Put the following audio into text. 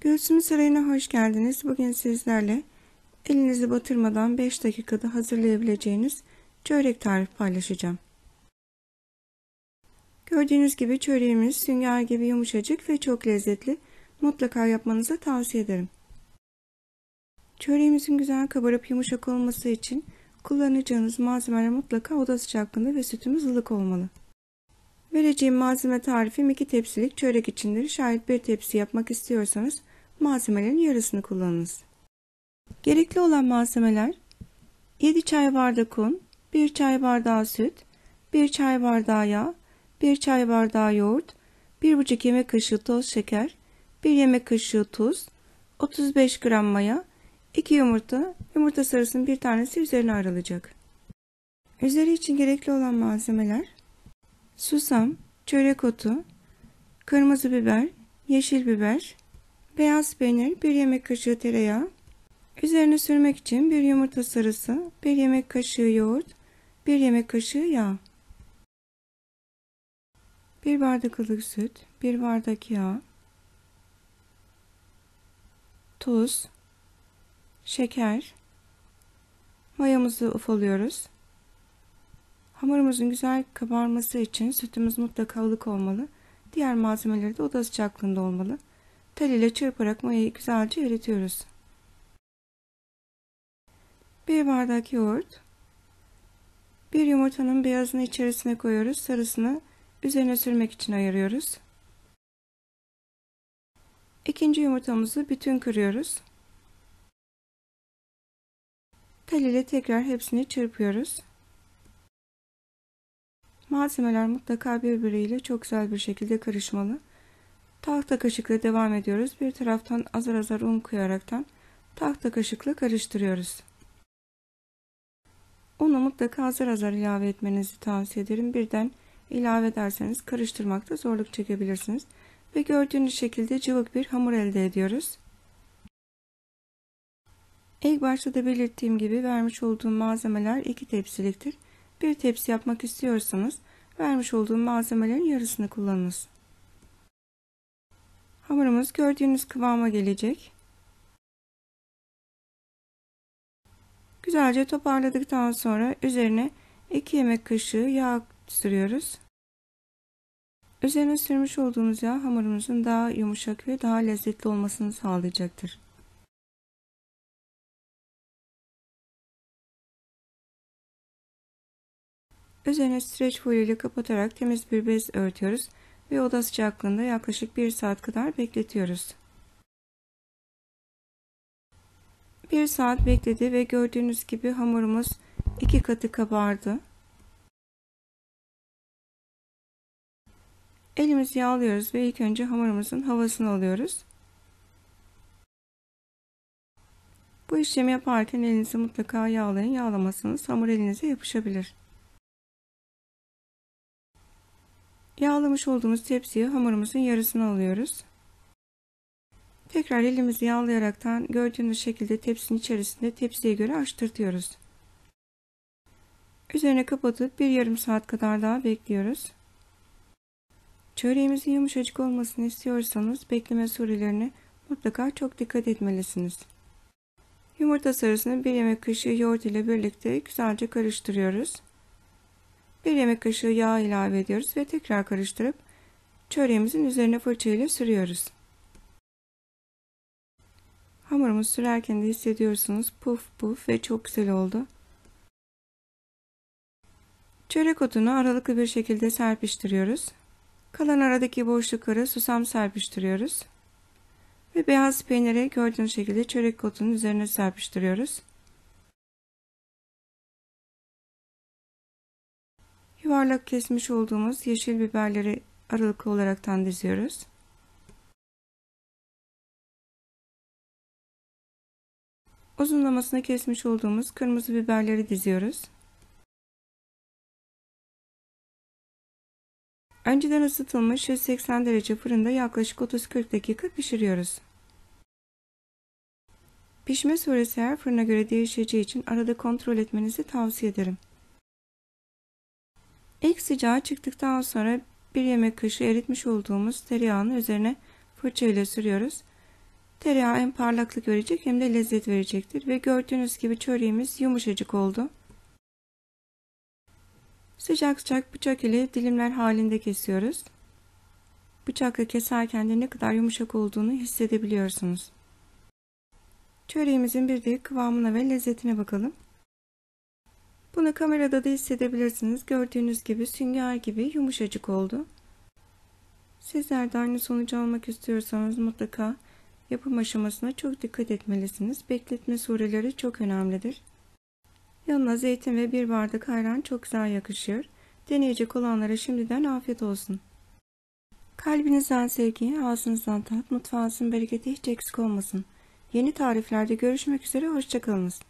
Gülsüm Sarayı'na hoş geldiniz. Bugün sizlerle elinizi batırmadan 5 dakikada hazırlayabileceğiniz çörek tarifi paylaşacağım. Gördüğünüz gibi çöreğimiz sünger gibi yumuşacık ve çok lezzetli. Mutlaka yapmanızı tavsiye ederim. Çöreğimizin güzel kabarıp yumuşak olması için kullanacağınız malzemeler mutlaka oda sıcaklığında ve sütümüz ılık olmalı. Vereceğim malzeme tarifim 2 tepsilik çörek içindir. Şayet bir tepsi yapmak istiyorsanız malzemelerin yarısını kullanınız. Gerekli olan malzemeler 7 çay bardak un, 1 çay bardağı süt, 1 çay bardağı yağ, 1 çay bardağı yoğurt, 1,5 yemek kaşığı toz şeker, 1 yemek kaşığı tuz, 35 gram maya, 2 yumurta, yumurta sarısının bir tanesi üzerine ayrılacak. Üzeri için gerekli olan malzemeler susam, çörek otu, kırmızı biber, yeşil biber, beyaz peynir, 1 yemek kaşığı tereyağı, üzerine sürmek için 1 yumurta sarısı, 1 yemek kaşığı yoğurt, 1 yemek kaşığı yağ. 1 bardak ılık süt, 1 bardak yağ, tuz, şeker, mayamızı ufalıyoruz. Hamurumuzun güzel kabarması için sütümüz mutlaka ılık olmalı. Diğer malzemeleri de oda sıcaklığında olmalı. Tel ile çırparak mayayı güzelce eritiyoruz. 1 bardak yoğurt. Bir yumurtanın beyazını içerisine koyuyoruz. Sarısını üzerine sürmek için ayırıyoruz. İkinci yumurtamızı bütün kırıyoruz. Tel ile tekrar hepsini çırpıyoruz. Malzemeler mutlaka birbiriyle çok güzel bir şekilde karışmalı. Tahta kaşıkla devam ediyoruz. Bir taraftan azar azar un koyaraktan tahta kaşıkla karıştırıyoruz. Unu mutlaka azar azar ilave etmenizi tavsiye ederim. Birden ilave ederseniz karıştırmakta zorluk çekebilirsiniz. Ve gördüğünüz şekilde cıvık bir hamur elde ediyoruz. İlk başta da belirttiğim gibi vermiş olduğum malzemeler 2 tepsiliktir. Bir tepsi yapmak istiyorsanız vermiş olduğum malzemelerin yarısını kullanınız. Hamurumuz gördüğünüz kıvama gelecek. Güzelce toparladıktan sonra üzerine 2 yemek kaşığı yağ sürüyoruz. Üzerine sürmüş olduğumuz yağ hamurumuzun daha yumuşak ve daha lezzetli olmasını sağlayacaktır. Üzerine streç folyo ile kapatarak temiz bir bez örtüyoruz ve oda sıcaklığında yaklaşık 1 saat kadar bekletiyoruz. 1 saat bekledi ve gördüğünüz gibi hamurumuz 2 katı kabardı. Elimizi yağlıyoruz ve ilk önce hamurumuzun havasını alıyoruz. Bu işlemi yaparken elinizi mutlaka yağlayın. Yağlamasanız hamur elinize yapışabilir. Yağlamış olduğumuz tepsiye hamurumuzun yarısını alıyoruz. Tekrar elimizi yağlayaraktan gördüğünüz şekilde tepsinin içerisinde tepsiye göre açtırtıyoruz. Üzerine kapatıp bir yarım saat kadar daha bekliyoruz. Çöreğimizin yumuşacık olmasını istiyorsanız bekleme sürelerine mutlaka çok dikkat etmelisiniz. Yumurta sarısını bir yemek kaşığı yoğurt ile birlikte güzelce karıştırıyoruz. Bir yemek kaşığı yağ ilave ediyoruz ve tekrar karıştırıp çöreğimizin üzerine fırça ile sürüyoruz. Hamurumuz sürerken de hissediyorsunuz puf puf ve çok güzel oldu. Çörek otunu aralıklı bir şekilde serpiştiriyoruz. Kalan aradaki boşluklara susam serpiştiriyoruz. Ve beyaz peyniri gördüğünüz şekilde çörek otunun üzerine serpiştiriyoruz. Yuvarlak kesmiş olduğumuz yeşil biberleri aralıklı olaraktan diziyoruz. Uzunlamasına kesmiş olduğumuz kırmızı biberleri diziyoruz. Önceden ısıtılmış 180 derece fırında yaklaşık 30-40 dakika pişiriyoruz. Pişme süresi her fırına göre değişeceği için arada kontrol etmenizi tavsiye ederim. İlk sıcağı çıktıktan sonra bir yemek kaşığı eritmiş olduğumuz tereyağının üzerine fırça ile sürüyoruz Tereyağı hem parlaklık verecek hem de lezzet verecektir. Ve gördüğünüz gibi çöreğimiz yumuşacık oldu. Sıcak sıcak bıçak ile dilimler halinde kesiyoruz. Bıçakla keserken de ne kadar yumuşak olduğunu hissedebiliyorsunuz. Çöreğimizin bir de kıvamına ve lezzetine bakalım. Bunu kamerada da hissedebilirsiniz. Gördüğünüz gibi sünger gibi yumuşacık oldu. Sizler de aynı sonucu almak istiyorsanız mutlaka yapım aşamasına çok dikkat etmelisiniz. Bekletme sureleri çok önemlidir. Yanına zeytin ve bir bardak ayran çok güzel yakışıyor. Deneyecek olanlara şimdiden afiyet olsun. Kalbinizden sevgi, ağzınızdan tat, mutfağınızın bereketi hiç eksik olmasın. Yeni tariflerde görüşmek üzere, hoşçakalınız.